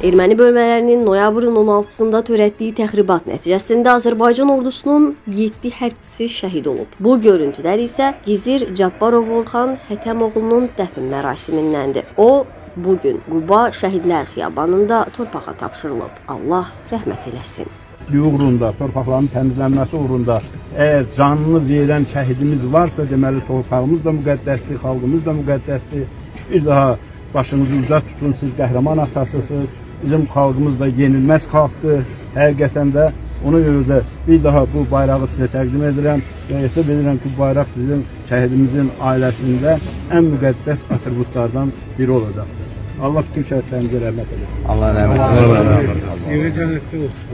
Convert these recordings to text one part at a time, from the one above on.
Erməni bölmələrinin noyabrın 16-sında törətdiyi təxribat nəticəsində Azərbaycan ordusunun 7 hərbçisi şəhid olub. Bu görüntülər isə Gizir Cabbarov Orxan Hətəmoğlunun dəfn mərasimindəndir. O bu gün Quba Şəhidlər Xiyabanında torpağa tapşırılıb. Allah rəhmət eləsin uğrunda, torpaqların təmizlənməsi uğrunda əgər canını verən şəhidimiz varsa, deməli torpağımız da müqəddəsdir, xalqımız da müqəddəsdir. Bir daha başınızı uzaq tutun, siz qəhrəman atasısınız. Bizim xalqımız da yenilməz xalqdır. Həqiqətən də ona görə də bir daha bu bayrağı sizə təqdim edirəm və hesab edirəm ki, bu bayraq sizin şəhidimizin ailəsində ən müqəddəs atributlardan biri olacaqdır. Allah bütün şəhidlərimizə rəhmət edir. Allah rəhmət eylesin. Evi cənnətdə olsun.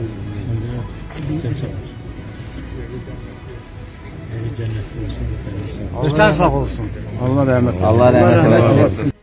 Ötən sağ olsun. Allah rəhmət Allah rəhmət eləsin.